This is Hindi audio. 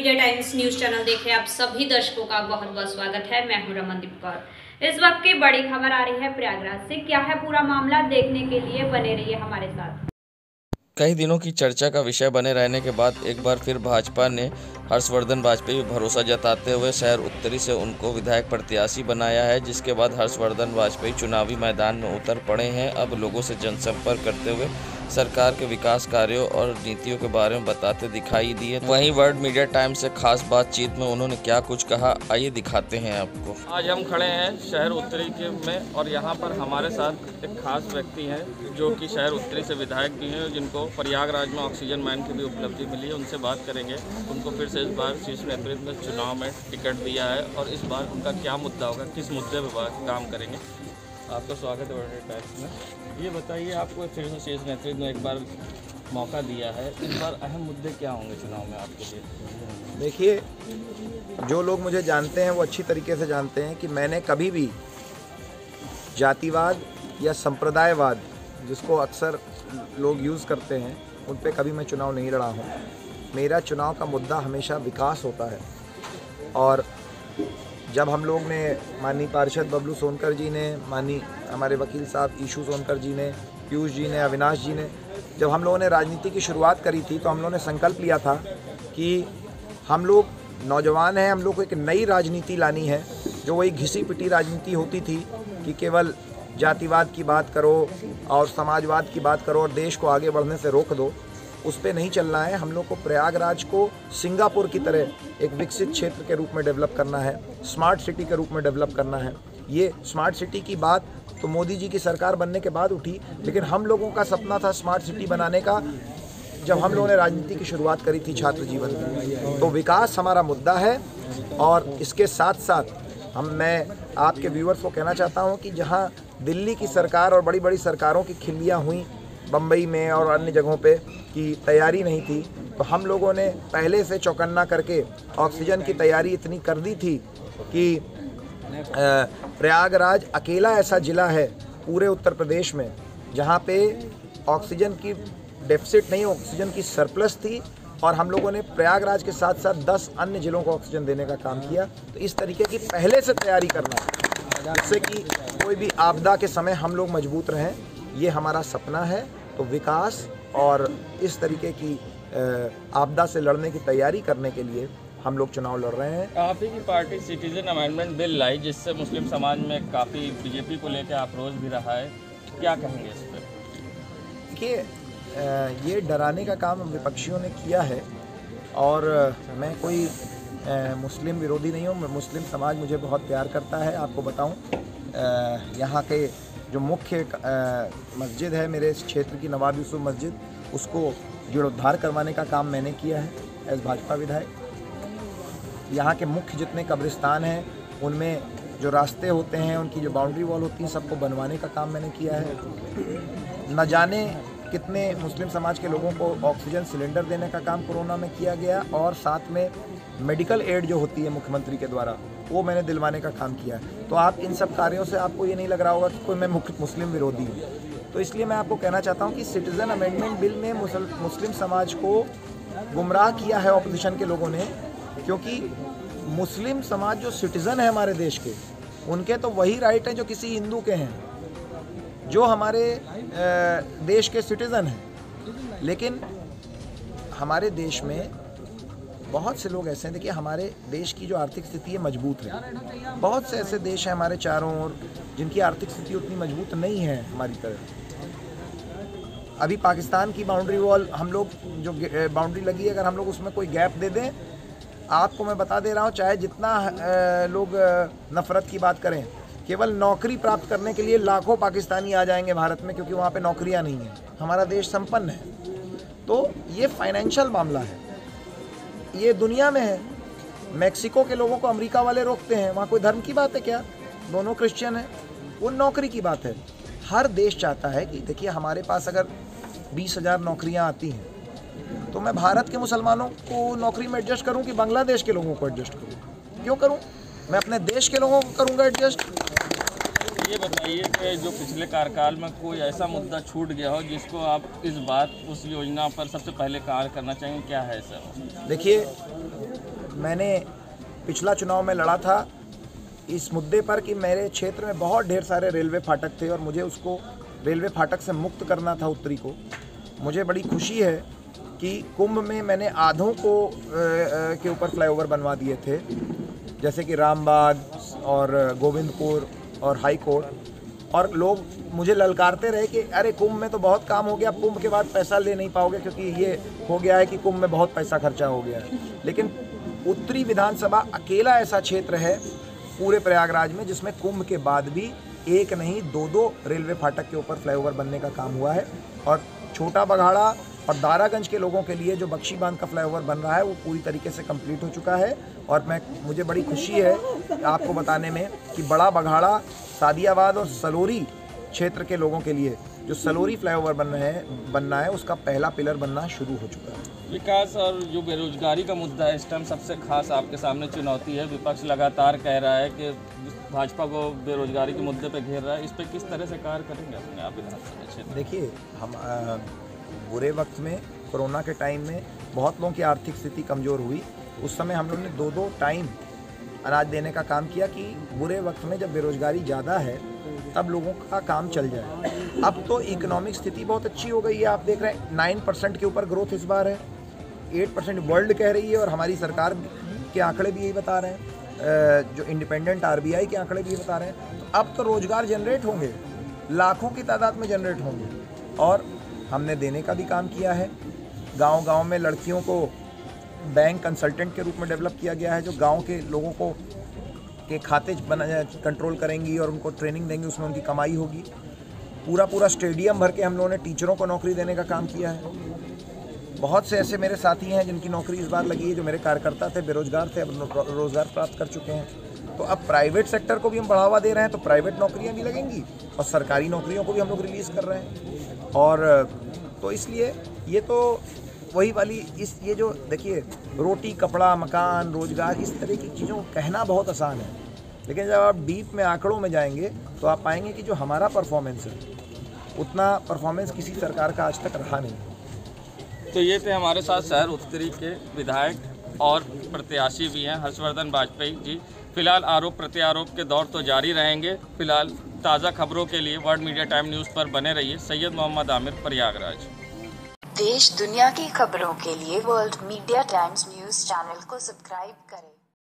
मीडिया टाइम्स न्यूज़ चैनल देख रहे आप सभी दर्शकों का बहुत बहुत स्वागत है। मैं हूँ रमनदीप कौर। इस वक्त की बड़ी खबर आ रही है प्रयागराज से। क्या है पूरा मामला देखने के लिए बने रहिए हमारे साथ। कई दिनों की चर्चा का विषय बने रहने के बाद एक बार फिर भाजपा ने हर्षवर्धन वाजपेयी भरोसा जताते हुए शहर उत्तरी से उनको विधायक प्रत्याशी बनाया है, जिसके बाद हर्षवर्धन वाजपेयी चुनावी मैदान में उतर पड़े हैं। अब लोगों से जनसंपर्क करते हुए सरकार के विकास कार्यों और नीतियों के बारे में बताते दिखाई दिए। वहीं वर्ल्ड मीडिया टाइम से खास बातचीत में उन्होंने क्या कुछ कहा, आइए दिखाते हैं आपको। आज हम खड़े हैं शहर उत्तरी के में और यहाँ पर हमारे साथ एक खास व्यक्ति हैं, जो कि शहर उत्तरी से विधायक भी हैं, जिनको प्रयागराज में ऑक्सीजन मैन की भी उपलब्धि मिली है, उनसे बात करेंगे। उनको फिर से इस बार शीर्ष नेतृत्व में चुनाव में टिकट दिया है और इस बार उनका क्या मुद्दा होगा, किस मुद्दे पर काम करेंगे? आपका स्वागत है टाइम्स में। ये बताइए, आपको फिर से शीर्ष नेतृत्व ने एक बार मौका दिया है। इस बार अहम मुद्दे क्या होंगे चुनाव में आपके लिए? देखिए, जो लोग मुझे जानते हैं, वो अच्छी तरीके से जानते हैं कि मैंने कभी भी जातिवाद या संप्रदायवाद, जिसको अक्सर लोग यूज़ करते हैं, उन पर कभी मैं चुनाव नहीं लड़ा हूँ। मेरा चुनाव का मुद्दा हमेशा विकास होता है। और जब हम लोग ने माननीय पार्षद बबलू सोनकर जी ने, माननीय हमारे वकील साहब ईशू सोनकर जी ने, पीयूष जी ने, अविनाश जी ने, जब हम लोगों ने राजनीति की शुरुआत करी थी तो हम लोगों ने संकल्प लिया था कि हम लोग नौजवान हैं, हम लोग को एक नई राजनीति लानी है। जो वही घिसी पिटी राजनीति होती थी कि केवल जातिवाद की बात करो और समाजवाद की बात करो और देश को आगे बढ़ने से रोक दो। उस पर नहीं चलना है। हम लोग को प्रयागराज को सिंगापुर की तरह एक विकसित क्षेत्र के रूप में डेवलप करना है स्मार्ट सिटी के रूप में डेवलप करना है। ये स्मार्ट सिटी की बात तो मोदी जी की सरकार बनने के बाद उठी, लेकिन हम लोगों का सपना था स्मार्ट सिटी बनाने का, जब हम लोगों ने राजनीति की शुरुआत करी थी छात्र जीवन में तो विकास हमारा मुद्दा है, और इसके साथ साथ हम, मैं आपके व्यूअर्स को कहना चाहता हूँ कि जहाँ दिल्ली की सरकार और बड़ी बड़ी सरकारों की खिल्लियाँ हुई बम्बई में और अन्य जगहों पे की तैयारी नहीं थी। तो हम लोगों ने पहले से चौकन्ना करके ऑक्सीजन की तैयारी इतनी कर दी थी कि प्रयागराज अकेला ऐसा ज़िला है पूरे उत्तर प्रदेश में, जहाँ पे ऑक्सीजन की डेफिसिट नहीं, ऑक्सीजन की सरप्लस थी और हम लोगों ने प्रयागराज के साथ साथ 10 अन्य ज़िलों को ऑक्सीजन देने का काम किया। तो इस तरीके की पहले से तैयारी करना जिससे कि कोई भी आपदा के समय हम लोग मज़बूत रहें, ये हमारा सपना है। तो विकास और इस तरीके की आपदा से लड़ने की तैयारी करने के लिए हम लोग चुनाव लड़ रहे हैं। आप ही की पार्टी सिटीजन अमेंडमेंट बिल लाई जिससे मुस्लिम समाज में काफ़ी बीजेपी को लेकर आक्रोश भी रहा है। क्या कहेंगे इस पर देखिए ये डराने का काम विपक्षियों ने किया है और मैं कोई मुस्लिम विरोधी नहीं हूँ। मुस्लिम समाज मुझे बहुत प्यार करता है आपको बताऊँ। यहाँ के जो मुख्य मस्जिद है मेरे इस क्षेत्र की नवाब यूसुफ मस्जिद, उसको जीर्णोद्धार करवाने का काम मैंने किया है एज भाजपा विधायक। यहाँ के मुख्य जितने कब्रिस्तान हैं, उनमें जो रास्ते होते हैं, उनकी जो बाउंड्री वॉल होती है, सबको बनवाने का काम मैंने किया है। न जाने कितने मुस्लिम समाज के लोगों को ऑक्सीजन सिलेंडर देने का काम कोरोना में किया गया और साथ में मेडिकल एड जो होती है मुख्यमंत्री के द्वारा, वो मैंने दिलवाने का काम किया है। तो आप इन सब कार्यों से आपको ये नहीं लग रहा होगा कि कोई मैं मुस्लिम विरोधी हूँ। तो इसलिए मैं आपको कहना चाहता हूँ कि सिटीज़न अमेंडमेंट बिल में मुस्लिम समाज को गुमराह किया है ऑपोजिशन के लोगों ने, क्योंकि मुस्लिम समाज जो सिटीज़न है हमारे देश के, उनके तो वही राइट हैं जो किसी हिंदू के हैं। जो हमारे देश के सिटीज़न हैं। लेकिन हमारे देश में बहुत से लोग ऐसे हैं, देखिए, हमारे देश की जो आर्थिक स्थिति है, मज़बूत है। बहुत से ऐसे देश हैं हमारे चारों ओर, जिनकी आर्थिक स्थिति उतनी मज़बूत नहीं है हमारी तरह अभी पाकिस्तान की बाउंड्री वॉल हम लोग जो बाउंड्री लगी है, अगर हम लोग उसमें कोई गैप दे दें, आपको मैं बता दे रहा हूँ, चाहे जितना लोग नफ़रत की बात करें केवल नौकरी प्राप्त करने के लिए लाखों पाकिस्तानी आ जाएँगे भारत में, क्योंकि वहाँ पे नौकरियाँ नहीं हैं। हमारा देश संपन्न है। तो ये फाइनेंशियल मामला है। ये दुनिया में है। मैक्सिको के लोगों को अमेरिका वाले रोकते हैं। वहाँ कोई धर्म की बात है क्या? दोनों क्रिश्चियन हैं। वो नौकरी की बात है। हर देश चाहता है कि, देखिए, हमारे पास अगर बीस हज़ार नौकरियाँ आती हैं तो मैं भारत के मुसलमानों को नौकरी में एडजस्ट करूँ कि बांग्लादेश के लोगों को एडजस्ट करूँ? क्यों करूँ? मैं अपने देश के लोगों को करूँगा एडजस्ट ये बताइए कि जो पिछले कार्यकाल में कोई ऐसा मुद्दा छूट गया हो जिसको आप इस बात उस योजना पर सबसे पहले कार्य करना चाहेंगे? क्या है सर? देखिए मैंने पिछला चुनाव में लड़ा था। इस मुद्दे पर कि मेरे क्षेत्र में बहुत ढेर सारे रेलवे फाटक थे और मुझे उसको रेलवे फाटक से मुक्त करना था उत्तरी को। मुझे बड़ी खुशी है कि कुंभ में मैंने आधों को अ, के ऊपर फ्लाईओवर बनवा दिए थे। जैसे कि रामबाग और गोविंदपुर और हाई कोर्ट और लोग मुझे ललकारते रहे कि, अरे, कुंभ में तो बहुत काम हो गया कुंभ के बाद पैसा ले नहीं पाओगे क्योंकि ये हो गया है कि कुंभ में बहुत पैसा खर्चा हो गया है। लेकिन उत्तरी विधानसभा अकेला ऐसा क्षेत्र है पूरे प्रयागराज में जिसमें कुंभ के बाद भी एक नहीं दो दो रेलवे फाटक के ऊपर फ्लाईओवर बनने का काम हुआ है। और छोटा बघाड़ा और दारागंज के लोगों के लिए जो बख्शी बाँध का फ्लाईओवर बन रहा है वो पूरी तरीके से कंप्लीट हो चुका है। और मैं मुझे बड़ी खुशी है आपको बताने में कि बड़ा बघाड़ा सादियाबाद और सलोरी क्षेत्र के लोगों के लिए जो सलोरी फ्लाईओवर बन रहे हैं बनना है उसका पहला पिलर बनना शुरू हो चुका है। विकास और जो बेरोजगारी का मुद्दा है इस टाइम सबसे खास आपके सामने चुनौती है। विपक्ष लगातार कह रहा है कि भाजपा को बेरोजगारी के मुद्दे पर घेर रहा है। इस पर किस तरह से कार्य करेंगे अपने आप विधानसभा क्षेत्र देखिए हम अ, बुरे वक्त में, कोरोना के टाइम में बहुत लोगों की आर्थिक स्थिति कमज़ोर हुई। उस समय हम लोग ने दो दो टाइम अनाज देने का काम किया कि बुरे वक्त में जब बेरोजगारी ज़्यादा है, तब लोगों का काम चल जाए। अब तो इकोनॉमिक स्थिति बहुत अच्छी हो गई है। आप देख रहे हैं नाइन परसेंट के ऊपर ग्रोथ इस बार है। एट परसेंट वर्ल्ड कह रही है और हमारी सरकार के आंकड़े भी यही बता रहे हैं। जो इंडिपेंडेंट आरबीआई के आंकड़े भी यही बता रहे हैं। तो अब तो रोज़गार जनरेट होंगे। लाखों की तादाद में जनरेट होंगे। और हमने देने का भी काम किया है। गाँव गाँव में लड़कियों को बैंक कंसल्टेंट के रूप में डेवलप किया गया है, जो गाँव के लोगों को के खाते बना कंट्रोल करेंगी और उनको ट्रेनिंग देंगी, उसमें उनकी कमाई होगी। पूरा पूरा स्टेडियम भर के हम लोगों ने टीचरों को नौकरी देने का काम किया है। बहुत से ऐसे मेरे साथी हैं जिनकी नौकरी इस बार लगी है, जो मेरे कार्यकर्ता थे, बेरोजगार थे, अब रोज़गार प्राप्त कर चुके हैं। तो अब प्राइवेट सेक्टर को भी हम बढ़ावा दे रहे हैं तो प्राइवेट नौकरियाँ भी लगेंगी और सरकारी नौकरियों को भी हम लोग रिलीज़ कर रहे हैं। और तो इसलिए ये तो वही वाली इस, ये जो देखिए, रोटी, कपड़ा, मकान, रोज़गार, इस तरह की चीज़ों को कहना बहुत आसान है। लेकिन जब आप डीप में, आंकड़ों में जाएँगे तो आप पाएँगे कि जो हमारा परफॉर्मेंस है, उतना परफॉर्मेंस किसी सरकार का आज तक रहा नहीं। तो ये थे हमारे साथ शहर उत्तरी के विधायक और प्रत्याशी भी हैं, हर्षवर्धन वाजपेयी जी। फ़िलहाल आरोप प्रत्यारोप के दौर तो जारी रहेंगे। फ़िलहाल ताज़ा खबरों के लिए वर्ल्ड मीडिया टाइम न्यूज़ पर बने रहिए सैयद मोहम्मद आमिर प्रयागराज। देश दुनिया की खबरों के लिए world media times news channel को सब्सक्राइब करें।